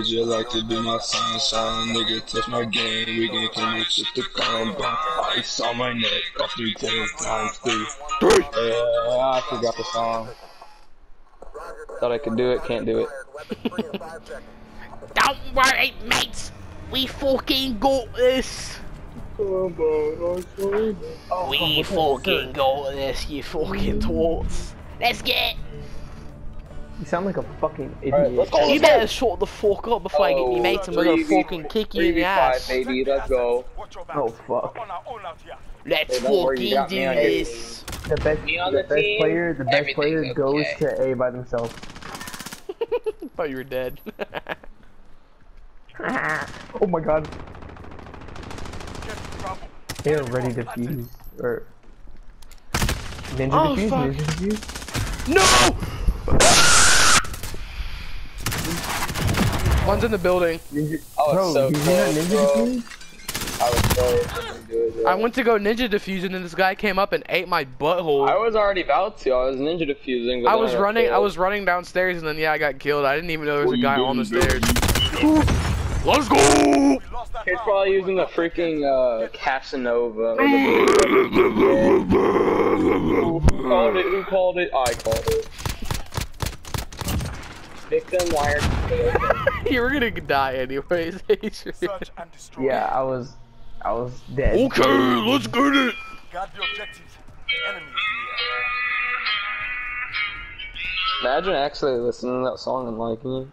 would you like to be my sunshine? Nigga, touch my game, we gon' finish with the combo. Ice on my neck, off three ten times three. Three. Yeah, I forgot the song. Thought I could do it, can't do it. Don't worry, mates. We fucking got this. We fucking got this, you fucking twats. Let's get. You sound like a fucking idiot. Alright, let's go. You better shut the fuck up before I get me oh, mates and we're gonna fucking kick you in the ass. baby, let's go. Oh fuck. Let's Hey, don't worry, you fucking do me on your this. The best, the the best team, player, the best everything's player goes to A by themselves. Thought you were dead. oh my god. They are ready to fuse. Or ninja Oh, defuse, fuck. ninja defuse. no! One's in the building. Ninja. Oh, Bro, so you hear that close, ninja defuse? I was so fucking. I went to go ninja defuse and then this guy came up and ate my butthole. I was already about to. I was ninja diffusing. I was got running. I was running downstairs, and then yeah, I got killed. I didn't even know there was What a guy on the bro? stairs. Let's go! He's probably using the freaking uh, Casanova. Who called it? Who called it? I called it. Victim wired. you were gonna die anyways. Search and destroy. Yeah, I was, I was dead. okay, let's get it. Guard the objectives. Enemy Imagine actually listening to that song and liking it.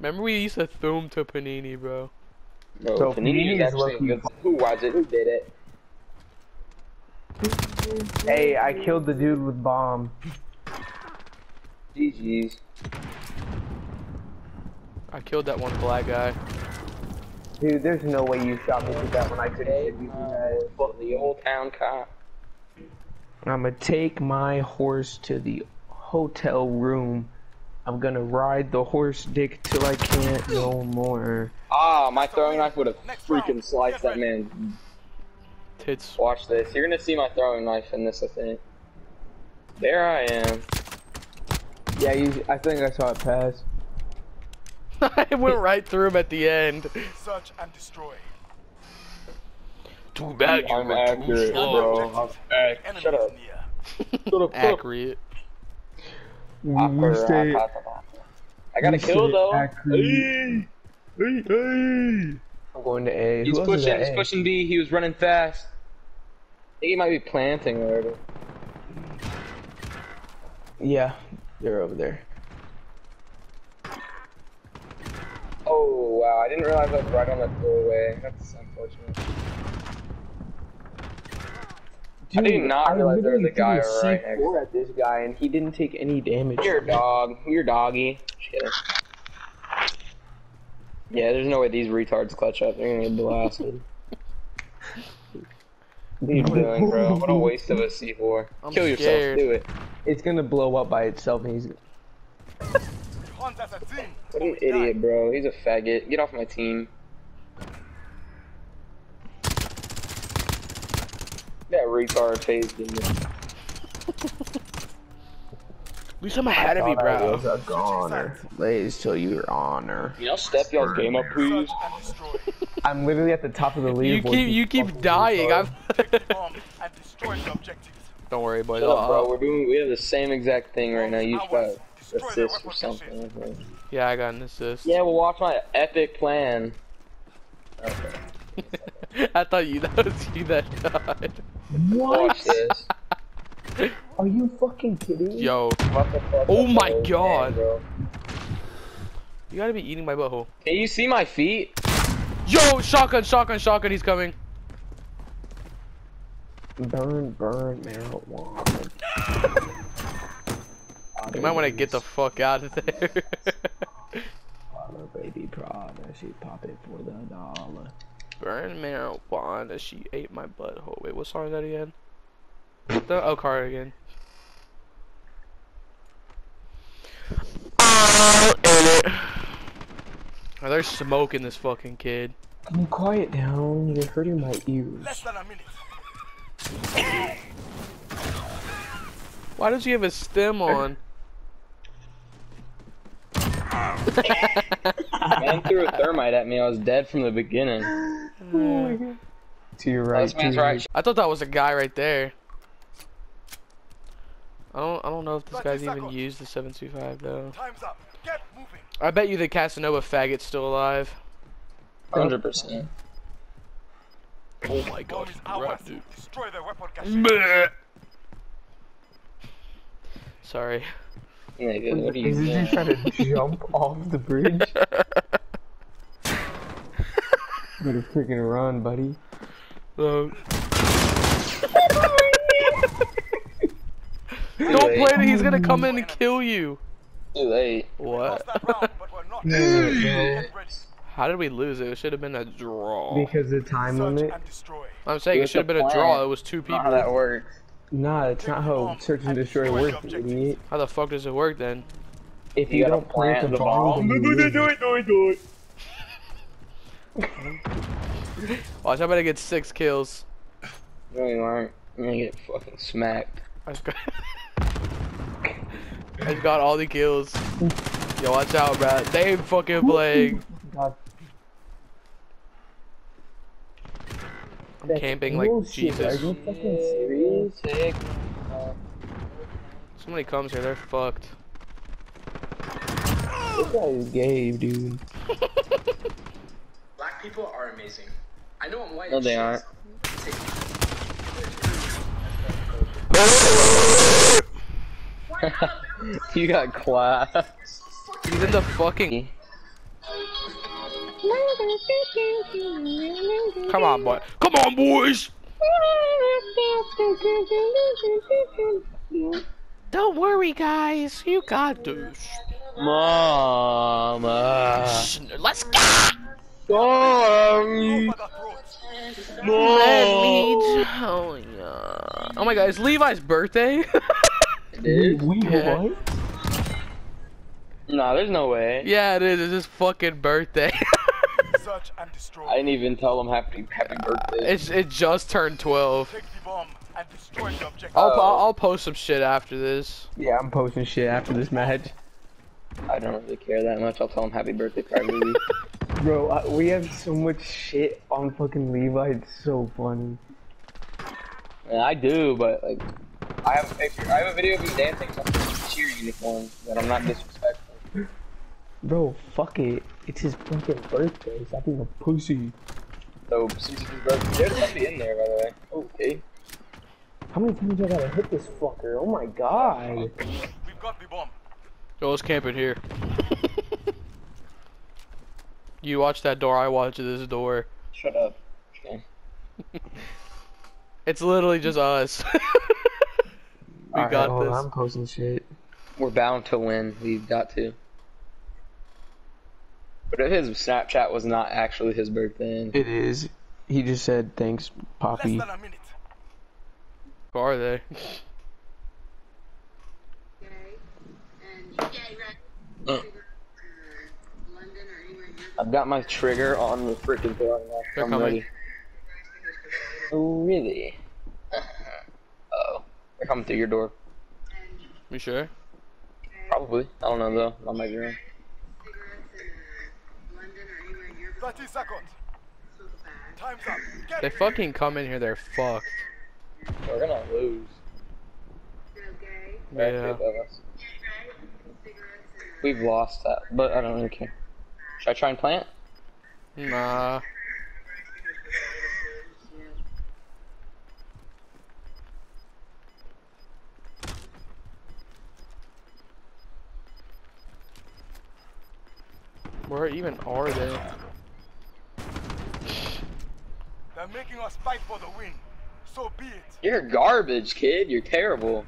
Remember we used to thum to Panini, bro. Bro, So, Panini is Panini is actually lucky. good. Who was it? Who did it? Hey, I killed the dude with bomb. GG's. I killed that one black guy. Dude, there's no way you shot me with that when I couldn't hit you with that. The old town cop. I'm gonna take my horse to the hotel room. I'm gonna ride the horse dick till I can't no more. Ah, my throwing knife would have freaking sliced that man. Tits. Watch this. You're gonna see my throwing knife in this, I think. There I am. Yeah, you, I think I saw it pass. I went right through him at the end. Search and destroy. Too bad you I'm were accurate, too bro. slow. I'm The Shut up. Shut up. Accurate. Awkward, uh, stay- I got a we kill though. Hey, hey, hey. I'm going to A. He's Who pushing. He's A? pushing B. He was running fast. I think he might be planting already. Yeah, they're over there. Oh wow! I didn't realize I was right on the doorway. That's unfortunate. I did not realize there was a guy threw right next. C4 at this guy and he didn't take any damage. You're a dog. You're doggy. Just kidding. Yeah, there's no way these retards clutch up. They're gonna get blasted. What are you doing, bro? What a waste of a C4. I'm Kill yourself. Do it. It's gonna blow up by itself and he's Hunt as a team. Oh what an idiot, bro. He's a faggot. Get off my team. That retard phased in At least I'm ahead of me, bro. was a goner. Ladies, till your honor. You know, step y'all's game up, please. Search and destroy. I'm literally at the top of the leaderboard. You keep you keep dying. I'm. Bomb and destroy the objectives. Don't worry, boys. Shut up, bro. We're doing. We have the same exact thing right now. You just got assist or weapon something. I think. Yeah, I got an assist. Yeah, well, watch my epic plan. Okay. I thought you that was you that died. Watch this. Are you fucking kidding me? Yo, What the fuck? Oh my God. bro. you gotta be eating my butthole. Can you see my feet? Yo, shotgun, shotgun, shotgun. He's coming. Burn, burn, marijuana. You might want to get the fuck out of there. Dollar baby Prada, she pop it for the dollar. Burn marijuana. She ate my butthole. Wait, what song is that again? The oh car again. Oh, in it. Oh, there's smoke in this fucking kid. Can you quiet down? You're hurting my ears. Less than a minute. Why does he have a stem on? Man threw a thermite at me. I was dead from the beginning. To your right. This to your right. I thought that was a guy right there. I don't I don't know if this guy's even used the 725 though. Time's up. Get moving. I bet you the Casanova faggot's still alive. Hundred percent. Oh my god, is right, dude. Destroy their weapon cache. Sorry. Nigga, what are you Is he just trying to jump off the bridge? Better freaking run, buddy. Don't play it, he's gonna come in and kill you. Too late. What? Lost that round, but we're not. No, no. Get ready. How did we lose it? It should have been a draw. Because the time limit. I'm saying it What's should have the been a draw. It was two Not how people. that works. Nah, it's not how search and destroy works, idiot. How the fuck does it work then? If You you, gotta don't plant plant the the bomb, bomb. then you lose. Watch, I better get six kills. No, you aren't. You're gonna get fucking smacked. I just got, I just got all the kills. Yo, watch out, bro. They ain't fucking playing. God, I'm that's camping like bullshit. Are Jesus. you fucking serious? Somebody comes here, they're fucked. This guy is gay, dude. Black people are amazing. I know I'm white. No, they aren't. you got class. He's in the fucking. Come on, boy. Come on, boys. Don't worry, guys. You got this. Mama. Let's go. Sorry. Over the throats. Let me tell ya. Oh my god, it's Levi's birthday. Dude. Wait, what? Nah, there's no way. yeah, it is. It's his fucking birthday. Search and destroy. I didn't even tell him happy happy birthday. it's it just turned 12. Take the bomb and destroy the objective. I'll, Oh. I'll post some shit after this. Yeah, I'm posting shit after this match. I don't really care that much. I'll tell him happy birthday, Crybaby. Bro, uh, we have so much shit on fucking Levi. It's so funny. Yeah, I do, but like, I have a picture. I have a video of him dancing in a cheer uniform that I'm not disrespectful. Bro, fuck it. It's his fucking birthday. Stop being a pussy. So since it's his birthday, there's somebody in there, by the way. Okay. How many times I gotta hit this fucker? Oh my god. We've got the bomb. Yo, let's camp in here. you watch that door, I watch this door. Shut up. Okay. It's literally just us. we Alright, got hold this. on, I'm posting shit. We're bound to win. We've got to. But if his Snapchat was not actually his birthday, It is. He just said thanks, Less Poppy. than a minute. Who are they? I've got my trigger on the freaking throwing knife. They're I'm coming. ready. Oh, really? oh. They're coming through your door. You sure? Probably. I don't know though. I might be wrong. 30 seconds. Time's up. Get They fucking come in here, they're fucked. We're gonna lose. Yeah. They're above us. We've lost that, but I don't really care. Should I try and plant? Nah. Where even are they? They're making us fight for the win. So be it. You're garbage, kid. You're terrible.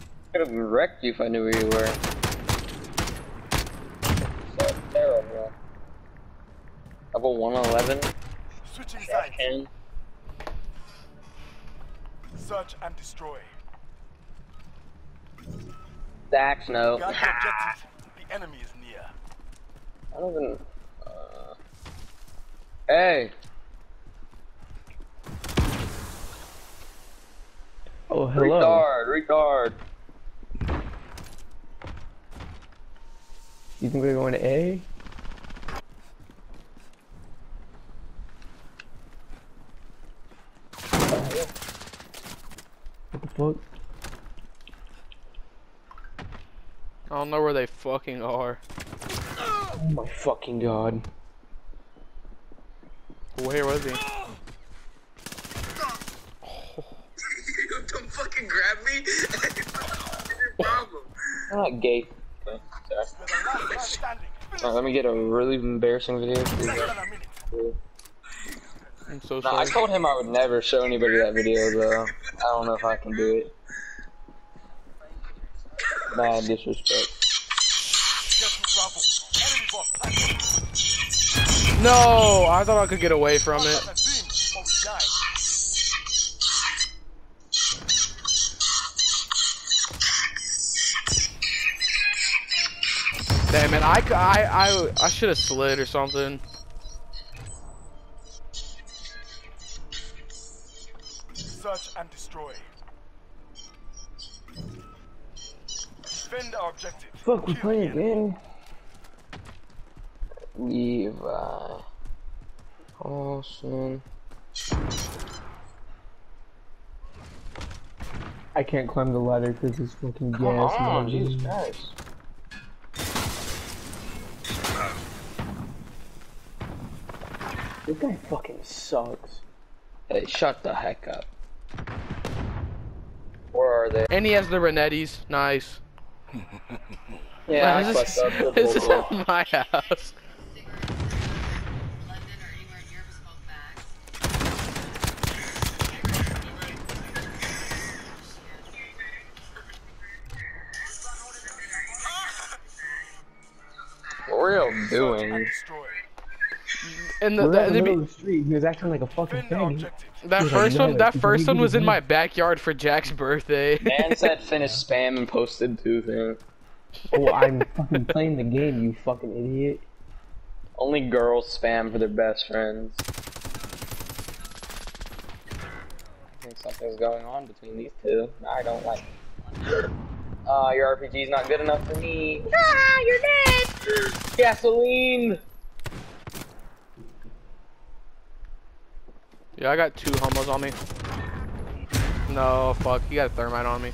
I could have wrecked you if I knew where you were. So terrible. Level 111. Switching sides. Search and destroy. Stacks, no. Got the objective. The enemy is near. I don't even. Uh... Hey! Oh, hello. Retard, retard. You think they're going to A? What the fuck? I don't know where they fucking are. Oh my fucking god. Where was he? Fucking grab me. Problem? I'm not gay. Okay, sorry. You're the last man standing. Finish Alright, let me get a really embarrassing video. less than. I'm so No, I told him I would never show anybody that video though. I don't know if I can do it. Mad disrespect. Get to Bravo. Enemy bomb planted. No, I thought I could get away from it. Damn it, I, c- I, I, I should have slid or something. Search and destroy. Defend our objective. Fuck, we Kill playing the enemy. again. Levi. Awesome. I can't climb the ladder because it's fucking gas. Ah, Come on. Jesus Christ. This guy fucking sucks. Hey, shut the heck up. Where are they? And he has the Renettis. Nice. Yeah, Wow, this is, this is at my house. London or anywhere in Europe smoke bags. What were y'all doing? Destroy. And the, the, in the the, middle of the street. He was acting like a fucking Defend our faggot. objective. that Dude, I first know one, that. that first one was in my backyard for Jack's birthday. Man said finish spam and posted two things. Oh, I'm fucking playing the game, you fucking idiot. Only girls spam for their best friends. I think something's going on between these two. I don't like it. Ah, your RPG's not good enough for me. Ah, you're dead! Gasoline! Yeah, I got two hummus on me. No, fuck, you got a thermite on me.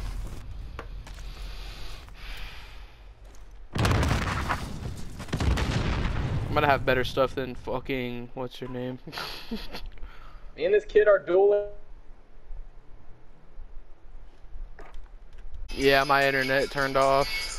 I'm gonna have better stuff than fucking what's your name? Me and this kid are dueling. yeah, my internet turned off.